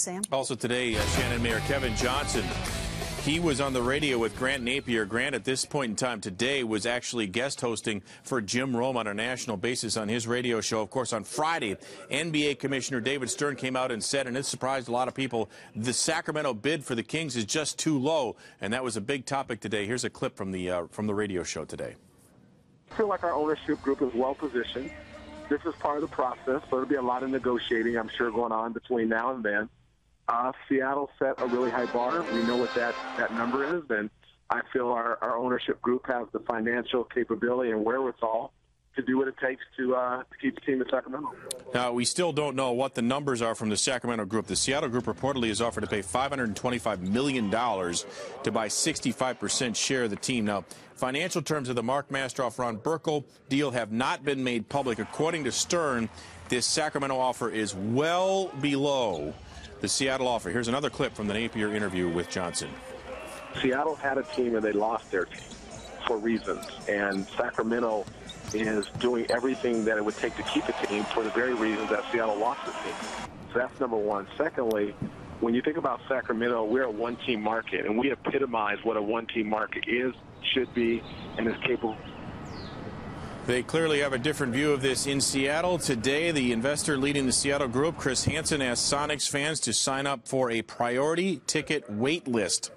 Sam? Also today, uh, Shannon Mayor Kevin Johnson he was on the radio with Grant Napear. Grant, at this point in time today, was actually guest hosting for Jim Rome on a national basis on his radio show. Of course, on Friday, NBA Commissioner David Stern came out and said, and it surprised a lot of people, the Sacramento bid for the Kings is just too low, and that was a big topic today. Here's a clip from the uh, from the radio show today. I feel like our ownership group is well positioned. This is part of the process, so there'll be a lot of negotiating, I'm sure, going on between now and then. Uh, Seattle set a really high bar. We know what that, that number is, and I feel our, our ownership group has the financial capability and wherewithal to do what it takes to uh, to keep the team in Sacramento. Now, we still don't know what the numbers are from the Sacramento group. The Seattle group reportedly has offered to pay $525 million to buy 65% share of the team. Now, financial terms of the Mark Mastrov Ron Burkle deal have not been made public. According to Stern, this Sacramento offer is well below the Seattle offer. Here's another clip from the Napear interview with Johnson. Seattle had a team and they lost their team for reasons, and Sacramento is doing everything that it would take to keep a team for the very reasons that Seattle lost the team. So that's number one. Secondly, when you think about Sacramento, we're a one-team market, and we epitomize what a one-team market is, should be, and is capable they clearly have a different view of this in Seattle. Today, the investor leading the Seattle group, Chris Hansen, asked Sonics fans to sign up for a priority ticket wait list.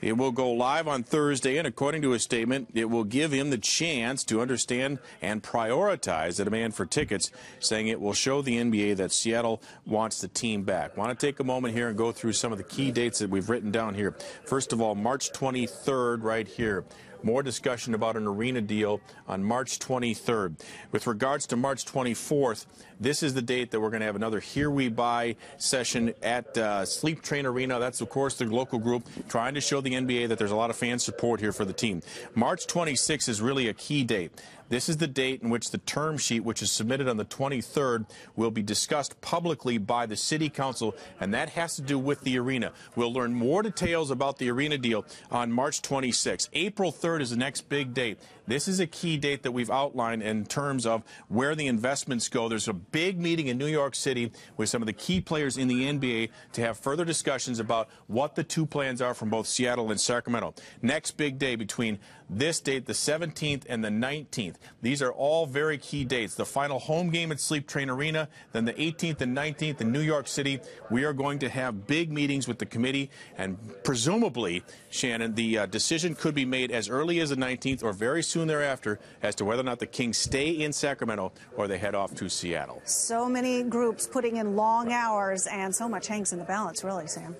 It will go live on Thursday, and according to a statement, it will give him the chance to understand and prioritize the demand for tickets, saying it will show the NBA that Seattle wants the team back. Want to take a moment here and go through some of the key dates that we've written down here. First of all, March 23rd, right here more discussion about an arena deal on March 23rd. With regards to March 24th, this is the date that we're going to have another Here We Buy session at uh, Sleep Train Arena. That's, of course, the local group trying to show the NBA that there's a lot of fan support here for the team. March 26th is really a key date. This is the date in which the term sheet, which is submitted on the 23rd, will be discussed publicly by the City Council, and that has to do with the arena. We'll learn more details about the arena deal on March 26th. April 3rd is the next big date. This is a key date that we've outlined in terms of where the investments go. There's a big meeting in New York City with some of the key players in the NBA to have further discussions about what the two plans are from both Seattle and Sacramento. Next big day between this date, the 17th and the 19th. These are all very key dates. The final home game at Sleep Train Arena, then the 18th and 19th in New York City. We are going to have big meetings with the committee, and presumably, Shannon, the uh, decision could be made as early as the 19th or very soon thereafter as to whether or not the Kings stay in Sacramento or they head off to Seattle. So many groups putting in long hours, and so much hangs in the balance, really, Sam.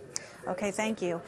Okay, thank you.